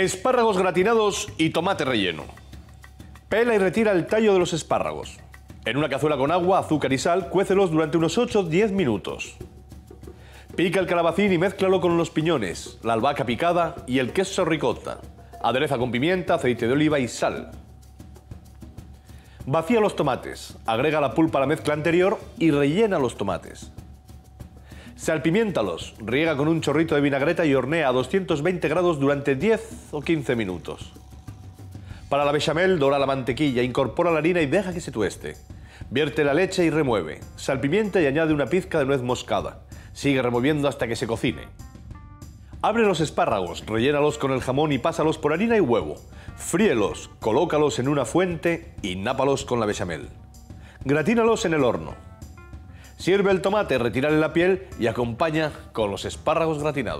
Espárragos gratinados y tomate relleno. Pela y retira el tallo de los espárragos. En una cazuela con agua, azúcar y sal, cuécelos durante unos 8-10 minutos. Pica el calabacín y mézclalo con los piñones, la albahaca picada y el queso ricota. Adereza con pimienta, aceite de oliva y sal. Vacía los tomates, agrega la pulpa a la mezcla anterior y rellena los tomates. Salpimiéntalos, riega con un chorrito de vinagreta y hornea a 220 grados durante 10 o 15 minutos. Para la bechamel, dora la mantequilla, incorpora la harina y deja que se tueste. Vierte la leche y remueve. Salpimienta y añade una pizca de nuez moscada. Sigue removiendo hasta que se cocine. Abre los espárragos, rellénalos con el jamón y pásalos por harina y huevo. Fríelos, colócalos en una fuente y nápalos con la bechamel. Gratínalos en el horno. Sirve el tomate, retírale la piel y acompaña con los espárragos gratinados.